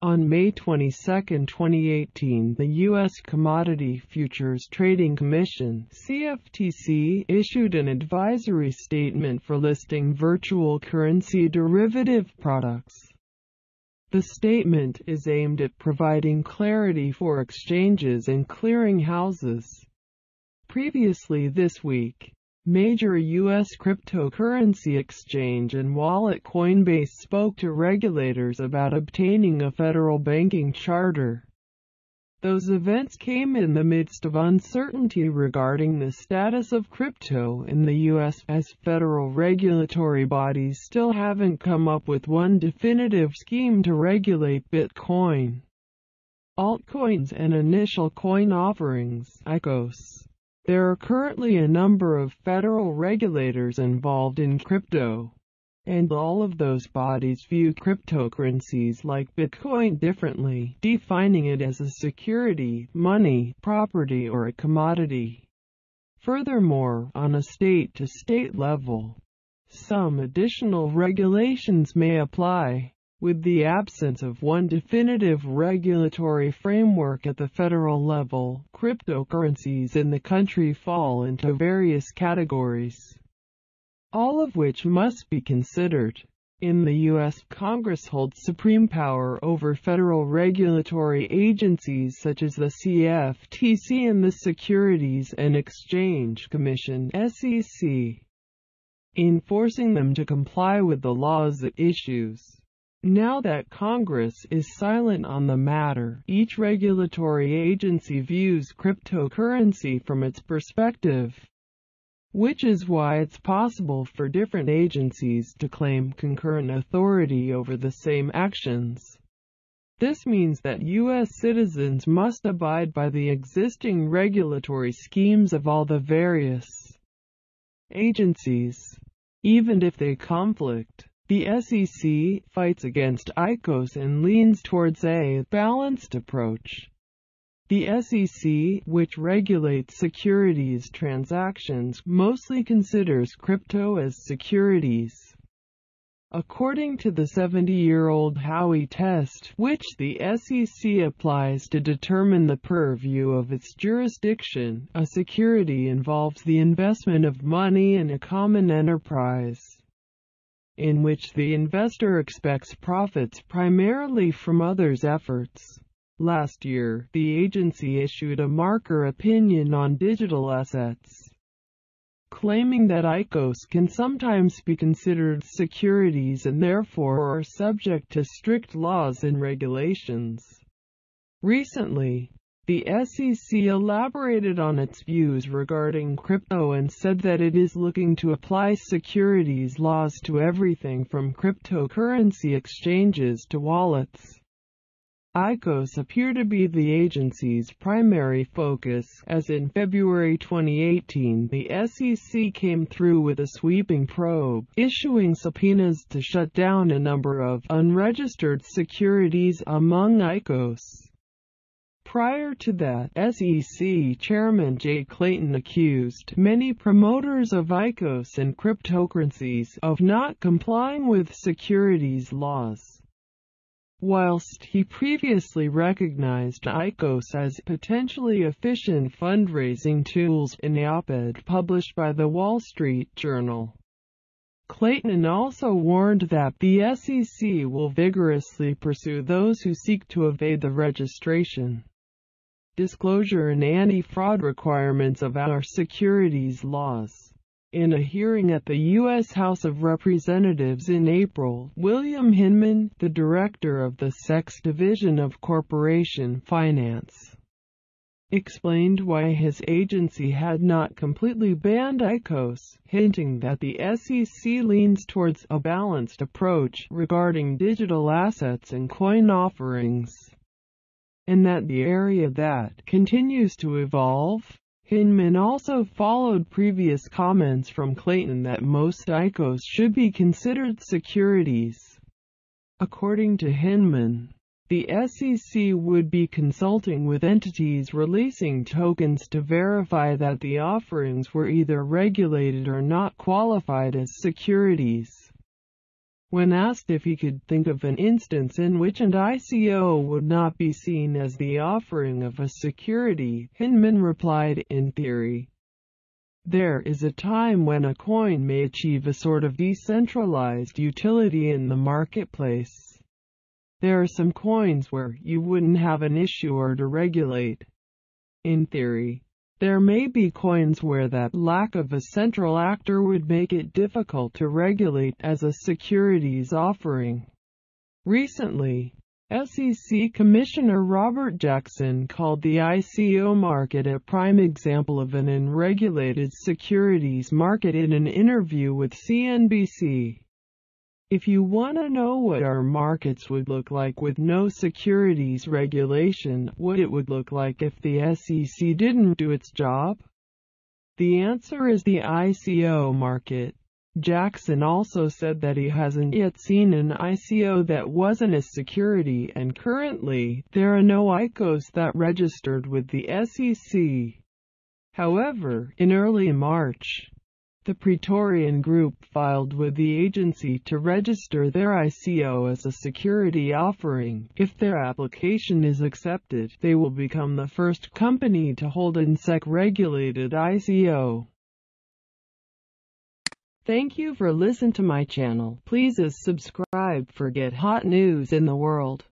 On May 22, 2018 the U.S. Commodity Futures Trading Commission CFTC issued an advisory statement for listing virtual currency derivative products. The statement is aimed at providing clarity for exchanges and clearing houses. Previously this week, Major U.S. cryptocurrency exchange and wallet Coinbase spoke to regulators about obtaining a federal banking charter. Those events came in the midst of uncertainty regarding the status of crypto in the U.S. as federal regulatory bodies still haven't come up with one definitive scheme to regulate Bitcoin. Altcoins and initial coin offerings ICOs. There are currently a number of federal regulators involved in crypto, and all of those bodies view cryptocurrencies like Bitcoin differently, defining it as a security, money, property or a commodity. Furthermore, on a state-to-state -state level, some additional regulations may apply. With the absence of one definitive regulatory framework at the federal level, cryptocurrencies in the country fall into various categories, all of which must be considered. In the U.S., Congress holds supreme power over federal regulatory agencies such as the CFTC and the Securities and Exchange Commission SEC, enforcing them to comply with the laws it issues. Now that Congress is silent on the matter, each regulatory agency views cryptocurrency from its perspective, which is why it's possible for different agencies to claim concurrent authority over the same actions. This means that U.S. citizens must abide by the existing regulatory schemes of all the various agencies, even if they conflict. The SEC fights against ICOs and leans towards a balanced approach. The SEC, which regulates securities transactions, mostly considers crypto as securities. According to the 70-year-old Howey test, which the SEC applies to determine the purview of its jurisdiction, a security involves the investment of money in a common enterprise in which the investor expects profits primarily from others' efforts. Last year, the agency issued a marker opinion on digital assets, claiming that ICOs can sometimes be considered securities and therefore are subject to strict laws and regulations. Recently, the SEC elaborated on its views regarding crypto and said that it is looking to apply securities laws to everything from cryptocurrency exchanges to wallets. ICOs appear to be the agency's primary focus, as in February 2018 the SEC came through with a sweeping probe, issuing subpoenas to shut down a number of unregistered securities among ICOs. Prior to that, SEC Chairman Jay Clayton accused many promoters of ICOs and cryptocurrencies of not complying with securities laws. Whilst he previously recognized ICOs as potentially efficient fundraising tools in an op-ed published by the Wall Street Journal. Clayton also warned that the SEC will vigorously pursue those who seek to evade the registration disclosure and anti-fraud requirements of our securities laws. In a hearing at the U.S. House of Representatives in April, William Hinman, the director of the SEC's Division of Corporation Finance, explained why his agency had not completely banned ICOs, hinting that the SEC leans towards a balanced approach regarding digital assets and coin offerings and that the area that continues to evolve. Hinman also followed previous comments from Clayton that most ICOs should be considered securities. According to Hinman, the SEC would be consulting with entities releasing tokens to verify that the offerings were either regulated or not qualified as securities. When asked if he could think of an instance in which an ICO would not be seen as the offering of a security, Hinman replied, in theory. There is a time when a coin may achieve a sort of decentralized utility in the marketplace. There are some coins where you wouldn't have an issuer to regulate. In theory, there may be coins where that lack of a central actor would make it difficult to regulate as a securities offering. Recently, SEC Commissioner Robert Jackson called the ICO market a prime example of an unregulated securities market in an interview with CNBC. If you want to know what our markets would look like with no securities regulation, what it would look like if the SEC didn't do its job? The answer is the ICO market. Jackson also said that he hasn't yet seen an ICO that wasn't a security and currently, there are no ICOs that registered with the SEC. However, in early March, the Praetorian Group filed with the agency to register their ICO as a security offering. If their application is accepted, they will become the first company to hold an SEC-regulated ICO. Thank you for listening to my channel. Please subscribe for get hot news in the world.